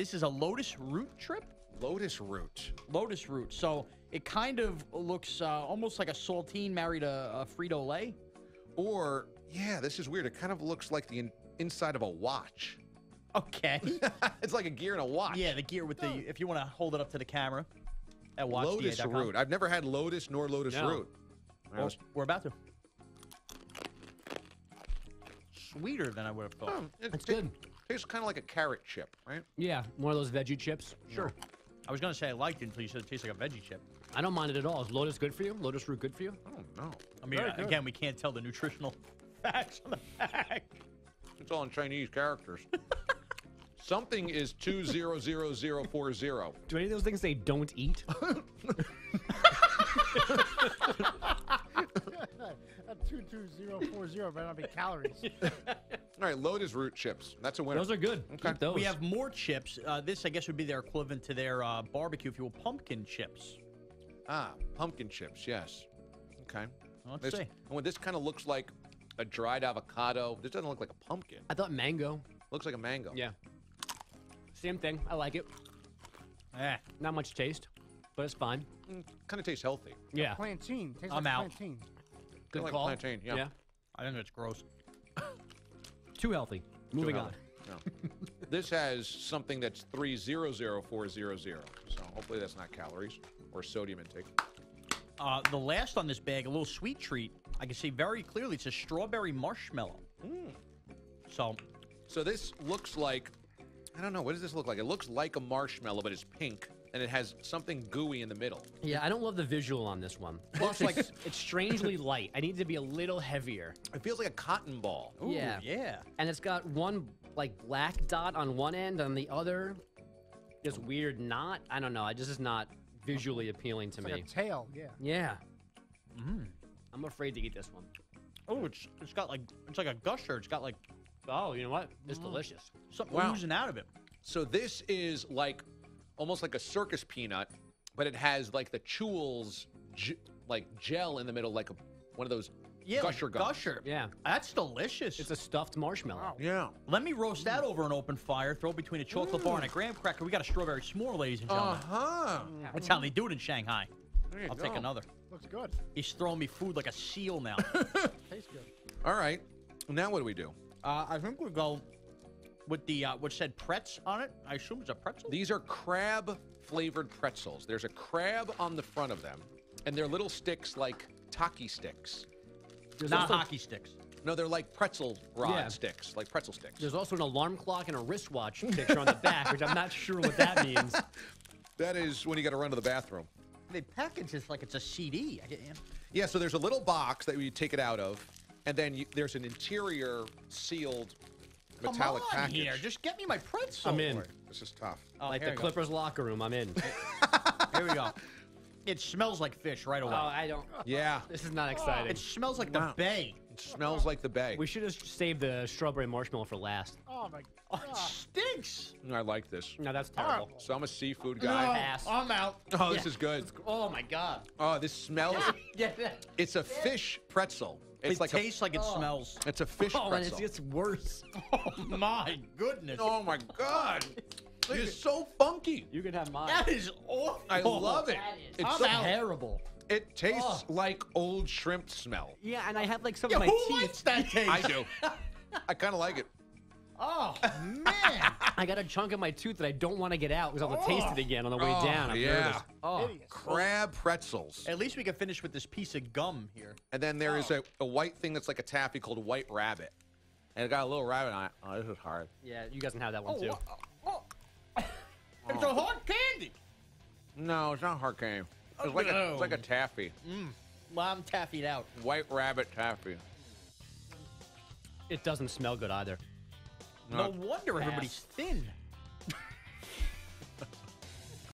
This is a lotus root trip. Lotus root. Lotus root. So it kind of looks uh, almost like a saltine married a, a Frito Lay. Or, yeah, this is weird. It kind of looks like the in- inside of a watch. Okay. it's like a gear in a watch. yeah, the gear with the. If you want to hold it up to the camera. At Lotus watchda.com. root. I've never had lotus nor lotus No. root. I Well, was- we're about to. Sweeter than I would have thought. Oh, it That's ta- good. Tastes kind of like a carrot chip, right? Yeah, one of those veggie chips. Sure. I was gonna say I liked it until you said it tastes like a veggie chip. I don't mind it at all. Is lotus good for you? Lotus root good for you? I don't know. I mean, uh, again, we can't tell the nutritional facts on the back. It's all in Chinese characters. Something is two zero zero zero four zero. Do any of those things say don't eat? That 22040 better not be calories. All right, lotus root chips. That's a winner. those are good. Okay. Keep those. We have more chips. Uh, this, I guess, would be their equivalent to their uh, barbecue, if you will, pumpkin chips. ah, pumpkin chips. Yes. Okay. Let's This, see. and what this kind of looks like a dried avocado. This doesn't look like a pumpkin. I thought mango. Looks like a mango. Yeah. Same thing. I like it. Eh, Not much taste, but it's fine. Kind of tastes healthy. Yeah. Plantain. Tastes I'm like out. plantain. Good like call. plantain, yeah. I think it's gross. Too healthy. Moving on. healthy. No. this has something that's three zero zero four zero zero. So hopefully that's not calories or sodium intake. Uh, the last on this bag, a little sweet treat. I can see very clearly it's a strawberry marshmallow. So, So this looks like I don't know. What does this look like? It looks like a marshmallow, but it's pink and it has something gooey in the middle. Yeah, I don't love the visual on this one. Looks like it's strangely light. I need to be a little heavier. It feels like a cotton ball. ooh, Yeah. yeah. And it's got one like black dot on one end, on the other, this weird knot. I don't know. I just is not visually appealing to It's me. like a tail. Yeah. yeah. Mm. I'm afraid to eat this one. Oh, it's it's got like it's like a gusher. It's got like Oh, you know what? It's delicious. something Wow. oozing out of it. So this is like almost like a circus peanut, but it has like the Chewels ge- like gel in the middle, like a, one of those Yeah, gusher like gums. gusher. Yeah. That's delicious. It's a stuffed marshmallow. Wow. Yeah. Let me roast that over an open fire. Throw it between a chocolate bar and a graham cracker. We got a strawberry s'more, ladies and gentlemen. Uh gentlemen. huh. That's how they do it in Shanghai. I'll go. take another. Looks good. He's throwing me food like a seal now. Tastes good. All right. Now what do we do? uh, I think we'll go with the uh, what said pretz on it. I assume it's a pretzel. These are crab flavored pretzels. There's a crab on the front of them, and they're little sticks like Taki sticks. There's Not also, hockey sticks. No, they're like pretzel rod Yeah. sticks, like pretzel sticks. There's also an alarm clock and a wristwatch picture on the back, which I'm not sure what that means. That is when you got to run to the bathroom. They package this like it's a CD. I get you. Yeah, so there's a little box that you take it out of, and then you, there's an interior sealed metallic Come on package. here. Just get me my pretzel. I'm in. This is tough. Oh, like the we go. Clippers locker room, I'm in. Here we go. It smells like fish right away. oh. I don't. Yeah, This is not exciting. it smells like Wow. the bay. It smells like the bay. We should have saved the strawberry marshmallow for last. Oh my Oh, it stinks. I like this. No, that's terrible. Oh. So I'm a seafood guy. Pass. I'm out. Oh, this Yeah. is good. Oh my god. Oh, this smells. Yeah. It's a fish pretzel. It's it like tastes like it oh. smells. It's a fish Oh, and it's, pretzel. it's worse. Oh my goodness. Oh my god! It's so funky. You can have mine. That is awful. I love it. It's I'm so, out. terrible. It tastes oh. like old shrimp smell. Yeah, and I have like some Yeah, of my who teeth. likes that taste? I do. I kind of like it. Oh man. I got a chunk of my tooth that I don't want to get out because I'll have to taste it oh. again on the way Oh, down. I'm yeah. nervous. Oh, Hideous. Crab pretzels. At least we can finish with this piece of gum here. And then there is oh. a, a white thing that's like a taffy called White Rabbit. And it got a little rabbit on it. Oh, this is hard. yeah, you guys can have that one too. oh. It's a hard candy. No, it's not hard candy. It's like a, it's like a taffy. Mm. Well, I'm taffied out. White Rabbit taffy. It doesn't smell good either. No wonder everybody's thin.